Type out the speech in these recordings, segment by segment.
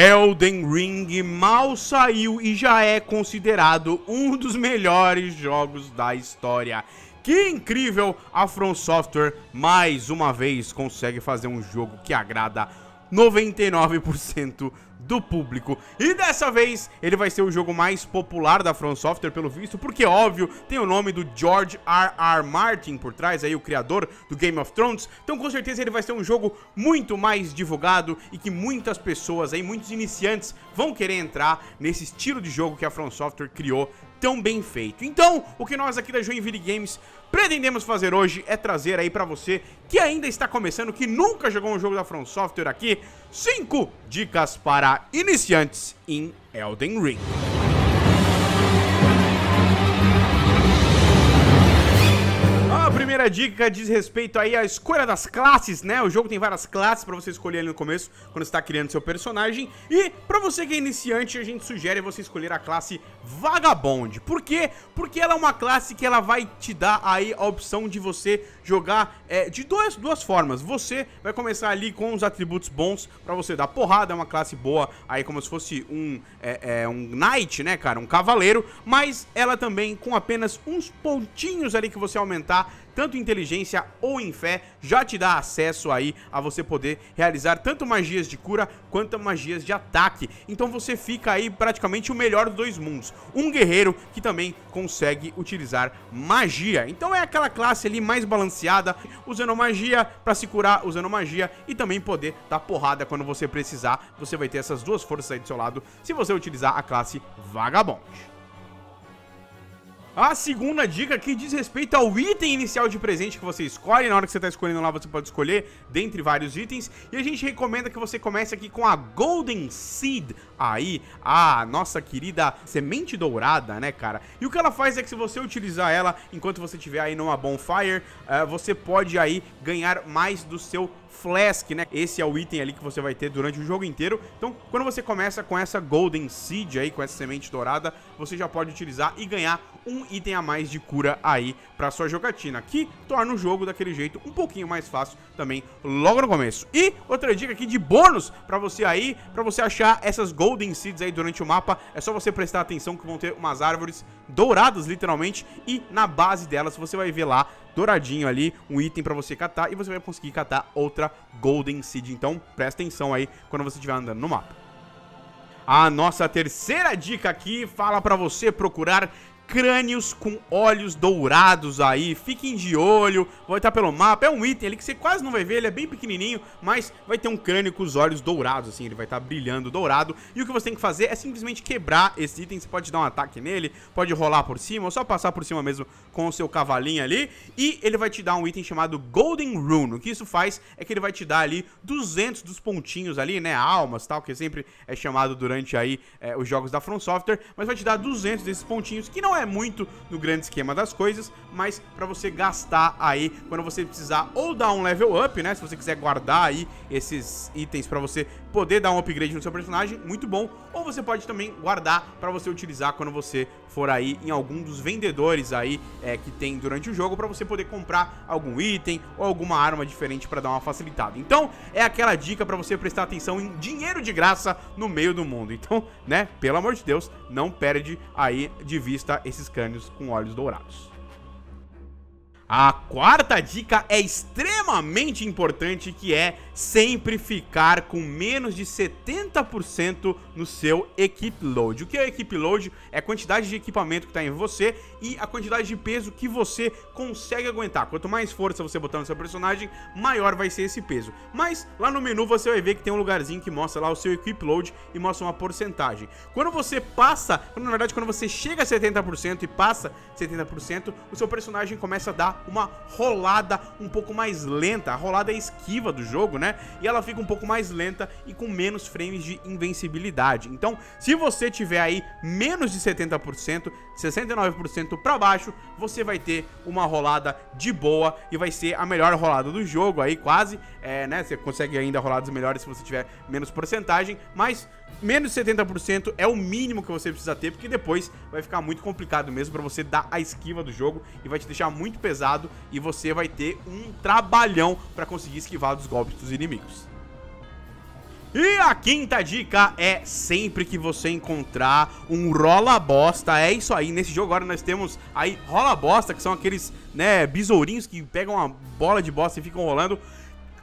Elden Ring mal saiu e já é considerado um dos melhores jogos da história. Que incrível! A From Software mais uma vez consegue fazer um jogo que agrada 99% do público. E dessa vez ele vai ser o jogo mais popular da From Software, pelo visto, porque, óbvio, tem o nome do George R. R. Martin por trás, aí o criador do Game of Thrones. Então, com certeza, ele vai ser um jogo muito mais divulgado e que muitas pessoas, aí, muitos iniciantes, vão querer entrar nesse estilo de jogo que a From Software criou tão bem feito. Então, o que nós aqui da Joinville Games pretendemos fazer hoje é trazer aí pra você que ainda está começando, que nunca jogou um jogo da From Software aqui, 5 dicas para iniciantes em Elden Ring. Primeira dica diz respeito aí à escolha das classes, né? O jogo tem várias classes para você escolher ali no começo, quando está criando seu personagem. E para você que é iniciante, a gente sugere você escolher a classe Vagabond. Por quê? Porque ela é uma classe que ela vai te dar aí a opção de você jogar é, de duas, duas formas. Você vai começar ali com os atributos bons para você dar porrada, é uma classe boa, aí como se fosse um, é, é, um knight, né, cara? Um cavaleiro, mas ela também com apenas uns pontinhos ali que você aumentar tanto inteligência ou em fé, já te dá acesso aí a você poder realizar tanto magias de cura quanto magias de ataque. Então você fica aí praticamente o melhor dos dois mundos. Um guerreiro que também consegue utilizar magia. Então é aquela classe ali mais balanceada, usando magia para se curar, usando magia e também poder dar porrada quando você precisar. Você vai ter essas duas forças aí do seu lado se você utilizar a classe Vagabond. A segunda dica que diz respeito ao item inicial de presente que você escolhe. Na hora que você está escolhendo lá, você pode escolher dentre vários itens. E a gente recomenda que você comece aqui com a Golden Seed. Aí, a nossa querida semente dourada, né, cara? E o que ela faz é que se você utilizar ela enquanto você estiver aí numa bonfire, uh, você pode aí ganhar mais do seu Flask, né? Esse é o item ali que você vai ter durante o jogo inteiro. Então, quando você começa com essa Golden Seed aí, com essa semente dourada, você já pode utilizar e ganhar um item a mais de cura aí pra sua jogatina, que torna o jogo daquele jeito um pouquinho mais fácil também logo no começo. E outra dica aqui de bônus pra você aí, pra você achar essas Golden Seeds aí durante o mapa, é só você prestar atenção que vão ter umas árvores douradas, literalmente, e na base delas você vai ver lá douradinho ali, um item para você catar e você vai conseguir catar outra Golden Seed. Então, presta atenção aí quando você estiver andando no mapa. A nossa terceira dica aqui fala para você procurar crânios com olhos dourados aí. Fiquem de olho, vai estar pelo mapa. É um item ali que você quase não vai ver, ele é bem pequenininho, mas vai ter um crânio com os olhos dourados, assim, ele vai estar brilhando dourado. E o que você tem que fazer é simplesmente quebrar esse item. Você pode dar um ataque nele, pode rolar por cima, ou só passar por cima mesmo com o seu cavalinho ali. E ele vai te dar um item chamado Golden Rune. O que isso faz é que ele vai te dar ali 200 dos pontinhos ali, né, almas tal, que sempre é chamado durante aí é, os jogos da From Software, mas vai te dar 200 desses pontinhos, que não é muito no grande esquema das coisas, mas para você gastar aí quando você precisar ou dar um level up, né? Se você quiser guardar aí esses itens para você poder dar um upgrade no seu personagem, muito bom. Ou você pode também guardar para você utilizar quando você for aí em algum dos vendedores aí é, que tem durante o jogo para você poder comprar algum item ou alguma arma diferente para dar uma facilitada. Então, é aquela dica para você prestar atenção em dinheiro de graça no meio do mundo. Então, né, pelo amor de Deus, não perde aí de vista esses crânios com olhos dourados. A quarta dica é extremamente importante, que é sempre ficar com menos de 70% no seu equip load. O que é equip load? É a quantidade de equipamento que está em você e a quantidade de peso que você consegue aguentar. Quanto mais força você botar no seu personagem, maior vai ser esse peso. Mas lá no menu você vai ver que tem um lugarzinho que mostra lá o seu equip load e mostra uma porcentagem. Quando você passa, na verdade quando você chega a 70% e passa 70%, o seu personagem começa a dar uma rolada um pouco mais lenta. A rolada é esquiva do jogo, né? E ela fica um pouco mais lenta e com menos frames de invencibilidade. Então, se você tiver aí menos de 70%, 69% para baixo, você vai ter uma rolada de boa e vai ser a melhor rolada do jogo aí, quase, é, né? Você consegue ainda roladas melhores se você tiver menos porcentagem, mas menos de 70% é o mínimo que você precisa ter, porque depois vai ficar muito complicado mesmo para você dar a esquiva do jogo e vai te deixar muito pesado e você vai ter um trabalhão para conseguir esquivar dos golpes dos inimigos. E a quinta dica é sempre que você encontrar um rola bosta, é isso aí, nesse jogo agora nós temos aí rola bosta, que são aqueles, né, besourinhos que pegam uma bola de bosta e ficam rolando,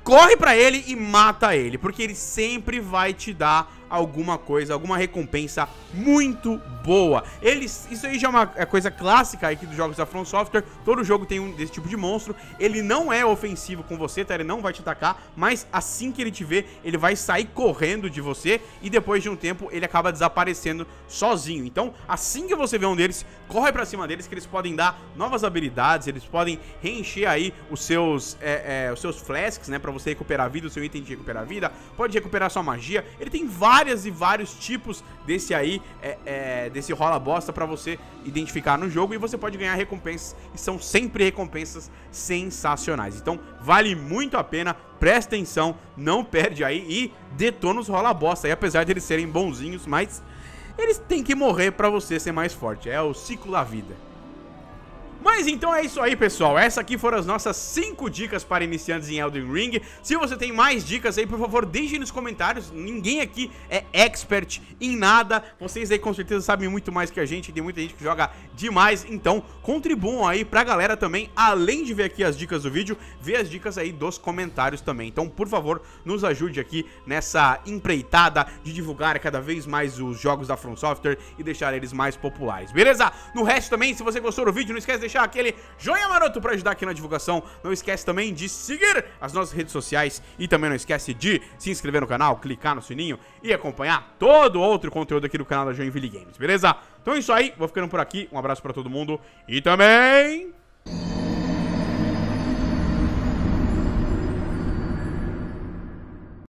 corre pra ele e mata ele, porque ele sempre vai te dar alguma coisa, alguma recompensa muito boa. Eles, isso aí já é uma é coisa clássica aqui dos jogos da From Software. Todo jogo tem um desse tipo de monstro. Ele não é ofensivo com você, tá? Ele não vai te atacar, mas assim que ele te vê, ele vai sair correndo de você e depois de um tempo ele acaba desaparecendo sozinho. Então, assim que você vê um deles, corre para cima deles que eles podem dar novas habilidades, eles podem reencher aí os seus é, é, os seus flasks, né, para você recuperar vida, o seu item de recuperar vida, pode recuperar sua magia. Ele tem vários várias e vários tipos desse aí, é, é, desse rola bosta pra você identificar no jogo e você pode ganhar recompensas e são sempre recompensas sensacionais. Então vale muito a pena, presta atenção, não perde aí e detona os rola bosta aí, apesar de eles serem bonzinhos, mas eles têm que morrer pra você ser mais forte, é o ciclo da vida. Mas então é isso aí, pessoal. Essas aqui foram as nossas 5 dicas para iniciantes em Elden Ring. Se você tem mais dicas aí, por favor, deixe nos comentários. Ninguém aqui é expert em nada. Vocês aí com certeza sabem muito mais que a gente. Tem muita gente que joga demais. Então, contribuam aí pra galera também, além de ver aqui as dicas do vídeo, ver as dicas aí dos comentários também. Então, por favor, nos ajude aqui nessa empreitada de divulgar cada vez mais os jogos da From Software e deixar eles mais populares, beleza? No resto também, se você gostou do vídeo, não esquece de deixar aquele joinha maroto pra ajudar aqui na divulgação. Não esquece também de seguir as nossas redes sociais e também não esquece de se inscrever no canal, clicar no sininho e acompanhar todo outro conteúdo aqui do canal da Joinville Games, beleza? Então é isso aí, vou ficando por aqui, um abraço pra todo mundo e também...